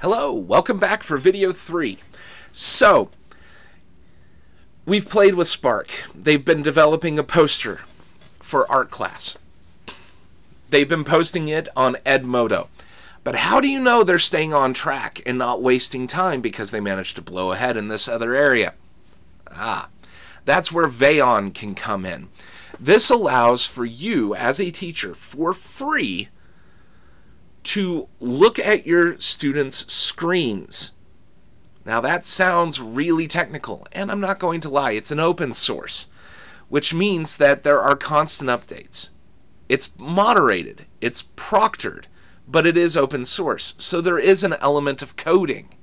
Hello, welcome back for video three. So, we've played with Spark. They've been developing a poster for art class. They've been posting it on Edmodo. But how do you know they're staying on track and not wasting time because they managed to blow ahead in this other area? Ah, that's where Veyon can come in. This allows for you as a teacher for free to look at your students' screens. Now that sounds really technical, and I'm not going to lie, it's an open source, which means that there are constant updates. It's moderated, it's proctored, but it is open source, so there is an element of coding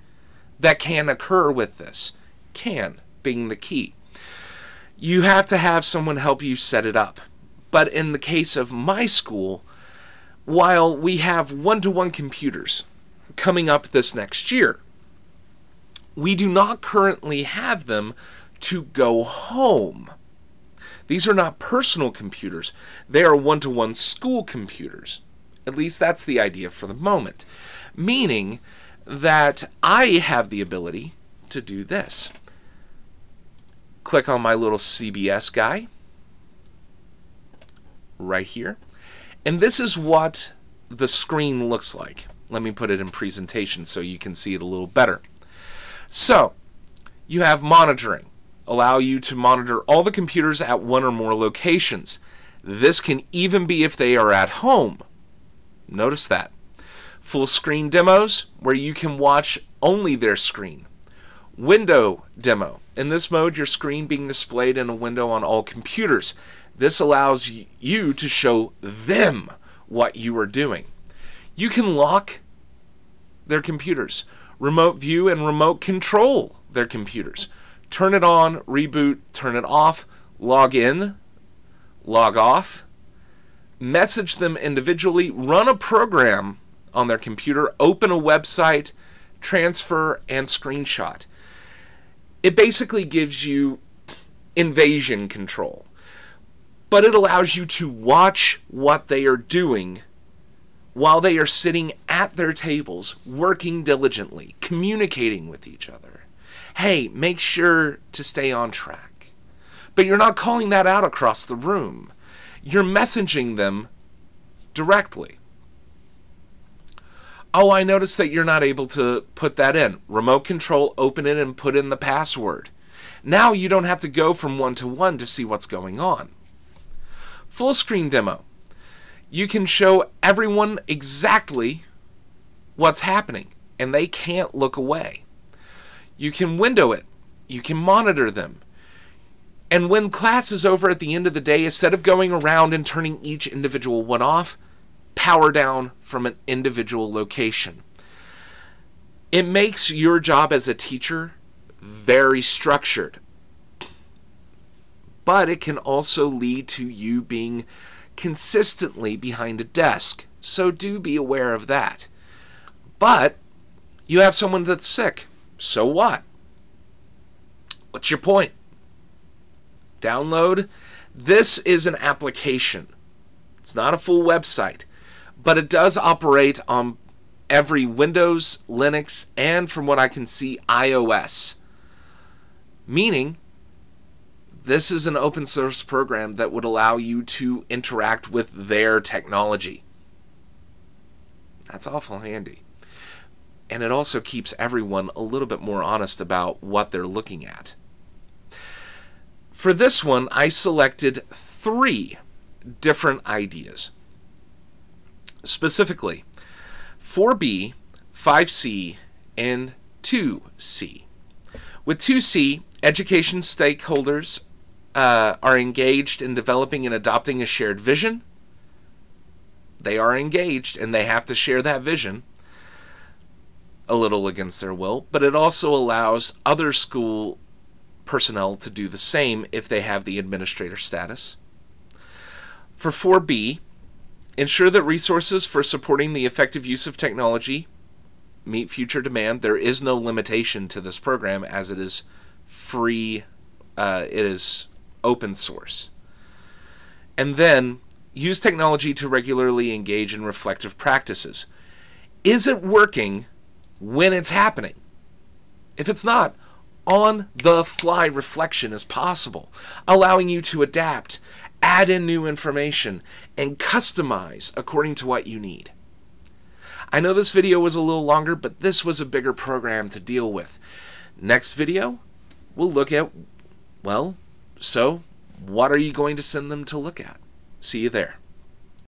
that can occur with this. Can being the key. You have to have someone help you set it up. But in the case of my school, while we have one to one computers coming up this next year, we do not currently have them to go home. These are not personal computers, they are one to one school computers. At least that's the idea for the moment. Meaning that I have the ability to do this. Click on my little CBS guy right here. And this is what the screen looks like. Let me put it in presentation so you can see it a little better. So, you have monitoring. Allow you to monitor all the computers at one or more locations. This can even be if they are at home. Notice that. Full screen demos, where you can watch only their screen. Window demo. In this mode, your screen being displayed in a window on all computers. This allows you to show them what you are doing. You can lock their computers, remote view and remote control their computers. Turn it on, reboot, turn it off, log in, log off, message them individually, run a program on their computer, open a website, transfer, and screenshot. It basically gives you invasion control but it allows you to watch what they are doing while they are sitting at their tables, working diligently, communicating with each other. Hey, make sure to stay on track. But you're not calling that out across the room. You're messaging them directly. Oh, I noticed that you're not able to put that in. Remote control, open it and put in the password. Now you don't have to go from one to one to see what's going on. Full screen demo. You can show everyone exactly what's happening, and they can't look away. You can window it. You can monitor them. And when class is over at the end of the day, instead of going around and turning each individual one off, power down from an individual location. It makes your job as a teacher very structured but it can also lead to you being consistently behind a desk. So do be aware of that. But you have someone that's sick. So what? What's your point? Download. This is an application. It's not a full website, but it does operate on every Windows, Linux, and from what I can see, iOS. Meaning this is an open source program that would allow you to interact with their technology. That's awful handy. And it also keeps everyone a little bit more honest about what they're looking at. For this one, I selected three different ideas. Specifically, 4B, 5C, and 2C. With 2C, education stakeholders uh, are engaged in developing and adopting a shared vision, they are engaged and they have to share that vision a little against their will, but it also allows other school personnel to do the same if they have the administrator status. For 4B, ensure that resources for supporting the effective use of technology meet future demand. There is no limitation to this program as it is free, uh, it is open source. And then use technology to regularly engage in reflective practices. Is it working when it's happening. If it's not, on the fly reflection is possible, allowing you to adapt, add in new information, and customize according to what you need. I know this video was a little longer, but this was a bigger program to deal with. Next video, we'll look at, well, so what are you going to send them to look at? See you there.